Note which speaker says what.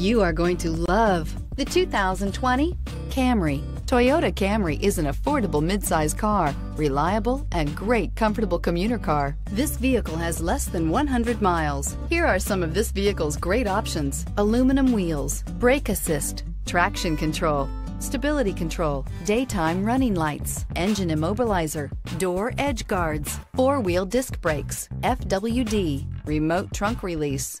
Speaker 1: You are going to love the 2020 Camry. Toyota Camry is an affordable midsize car, reliable and great comfortable commuter car. This vehicle has less than 100 miles. Here are some of this vehicle's great options. Aluminum wheels, brake assist, traction control, stability control, daytime running lights, engine immobilizer, door edge guards, four-wheel disc brakes, FWD, remote trunk release.